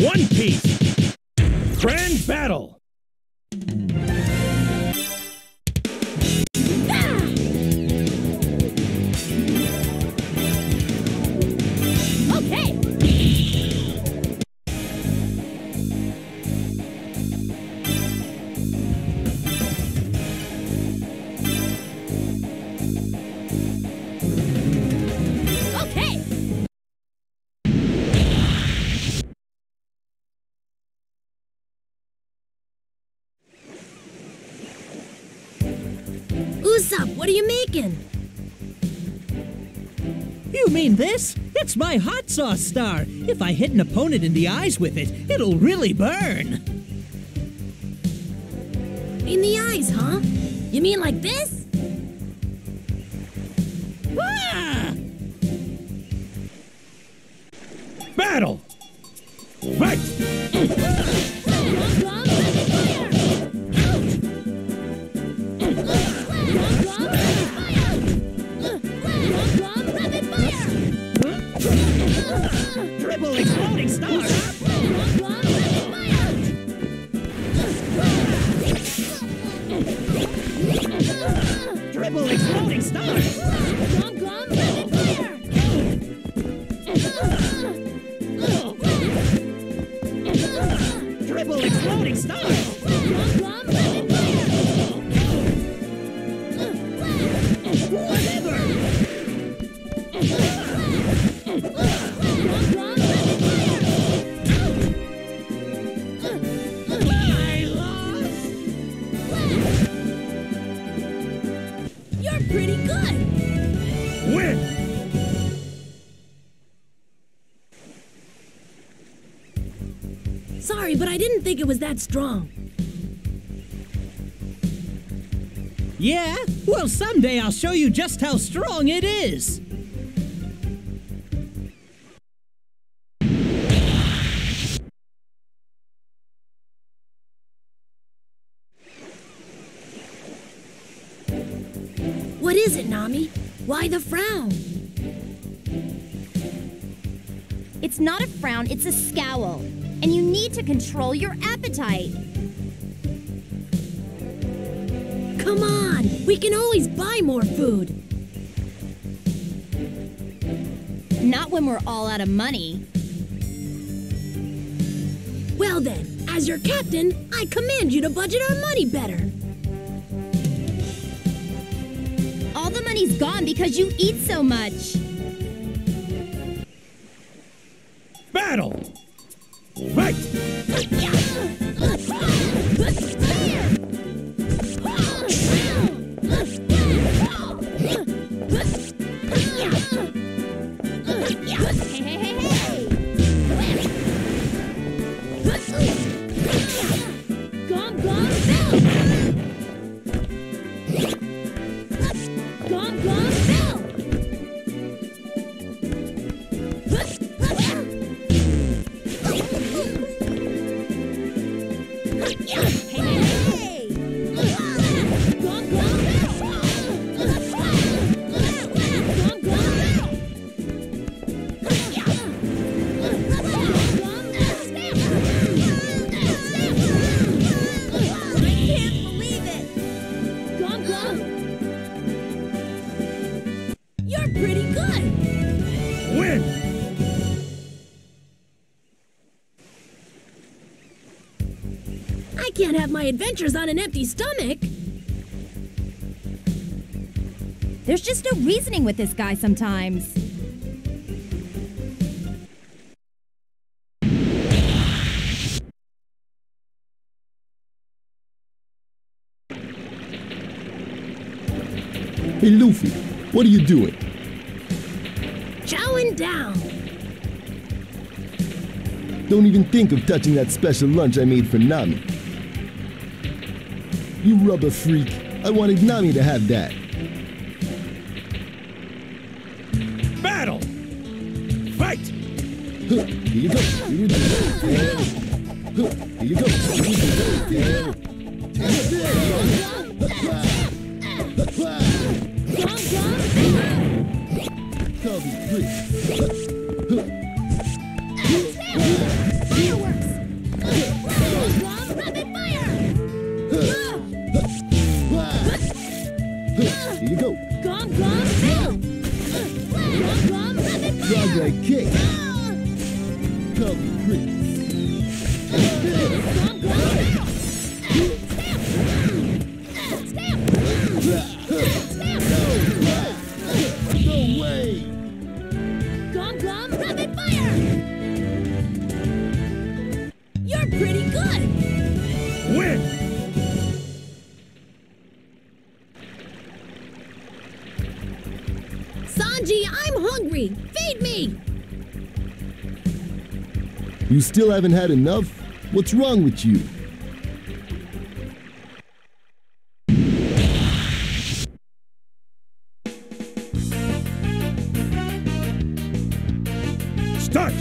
One Piece. Grand Battle. What are you making? You mean this? It's my hot sauce star. If I hit an opponent in the eyes with it, it'll really burn. In the eyes, huh? You mean like this? Ah! Triple exploding star. You're pretty good. Win. Sorry, but I didn't think it was that strong. Yeah? Well, someday I'll show you just how strong it is. What is it, Nami? Why the frown? It's not a frown, it's a scowl. And you need to control your appetite. Come on, we can always buy more food. Not when we're all out of money. Well then, as your captain, I command you to budget our money better. Money's gone because you eat so much. Battle. Fight. Pretty good! Win. I can't have my adventures on an empty stomach! There's just no reasoning with this guy sometimes. Hey, Luffy, what are you doing? Chowing down! Don't even think of touching that special lunch I made for Nami. You rubber freak. I wanted Nami to have that. Battle. Fight. Huh, Here you go. Here you go. Here you go. Here you go. Gong gong! Call me Chris. You still haven't had enough? What's wrong with you? Start!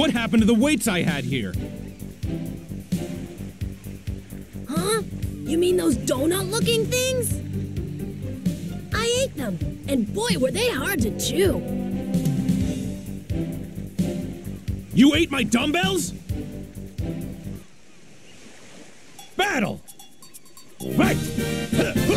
What happened to the weights I had here? Huh? You mean those donut looking things? I ate them, and boy, were they hard to chew. You ate my dumbbells? Battle! Fight!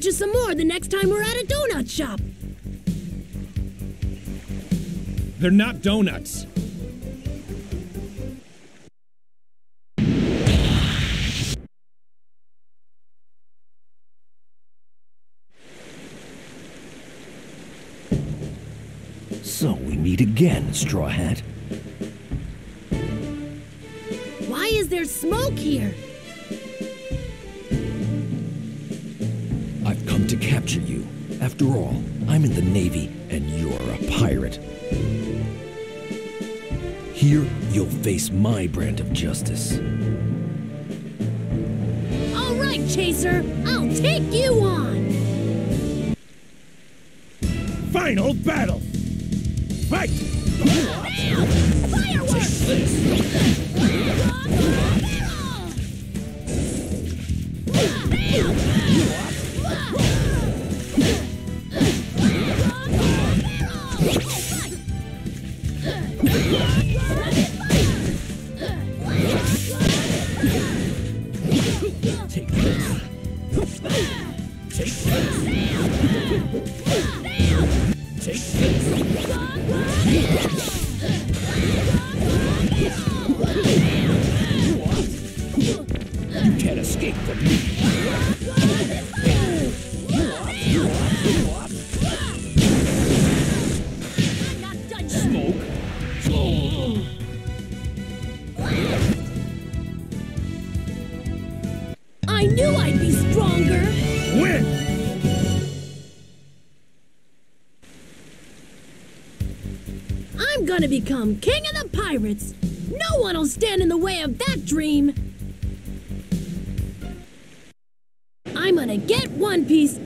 get you some more the next time we're at a donut shop. They're not donuts. So we meet again, Straw Hat. Why is there smoke here? Come capture you. After all, I'm in the Navy and you're a pirate. Here, you'll face my brand of justice. All right, Chaser, I'll take you on! Final battle! Fight! Fireworks! Take this. Take this. Knew I'd be stronger. Win! I'm gonna become king of the pirates. No one will stand in the way of that dream. I'm gonna get One Piece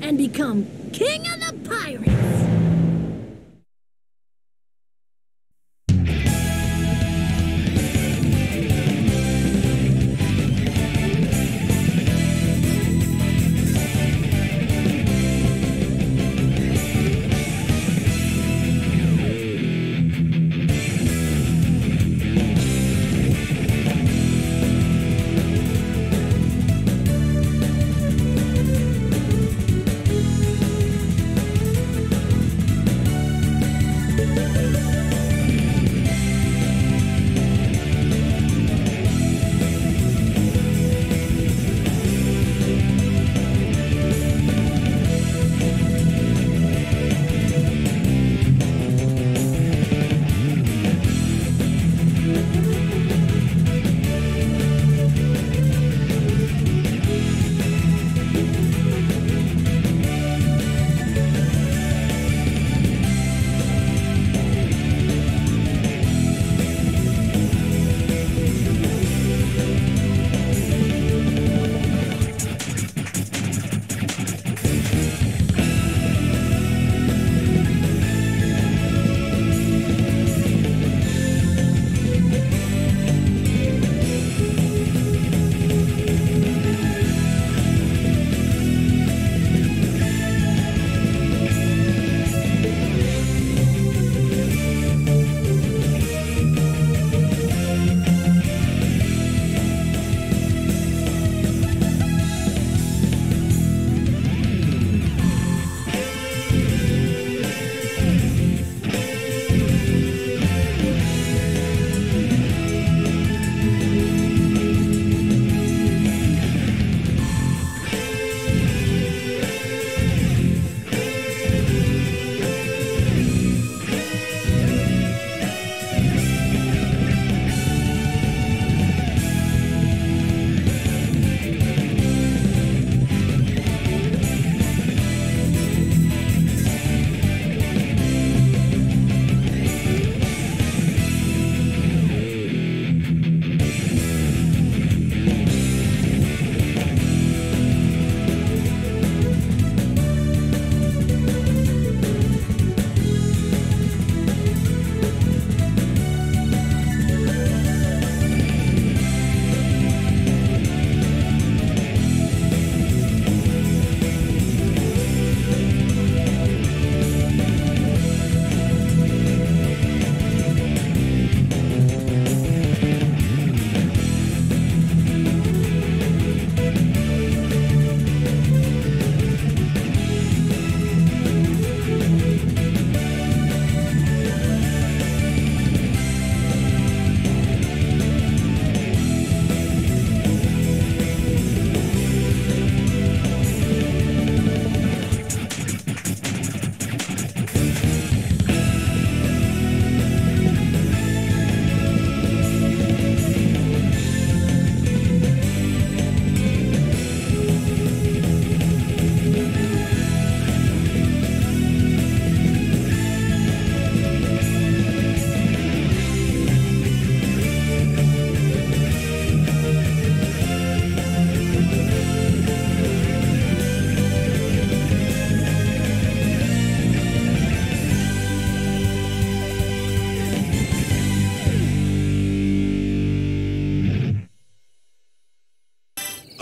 and become king of the pirates.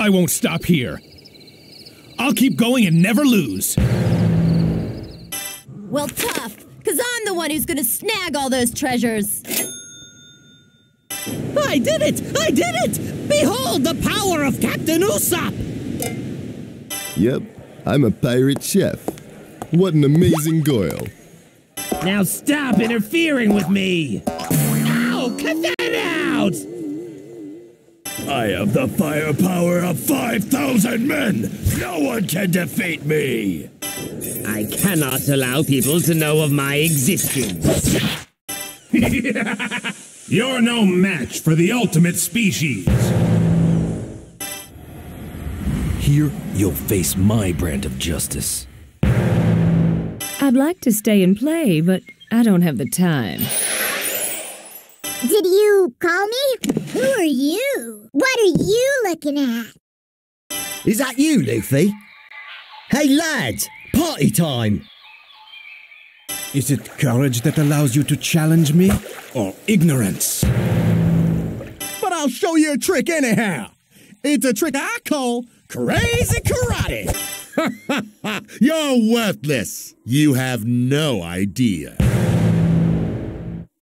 I won't stop here. I'll keep going and never lose. Well, tough, because I'm the one who's gonna snag all those treasures. I did it! I did it! Behold the power of Captain Usopp! Yep, I'm a pirate chef. What an amazing goil. Now stop interfering with me! Ow! Cut that out! I have the firepower of 5,000 men! No one can defeat me! I cannot allow people to know of my existence. You're no match for the ultimate species! Here, you'll face my brand of justice. I'd like to stay and play, but I don't have the time. Did you call me? Who are you? What are you looking at? Is that you, Luffy? Hey, lads! Party time! Is it courage that allows you to challenge me, or ignorance? But I'll show you a trick anyhow. It's a trick I call Crazy Karate. You're worthless. You have no idea.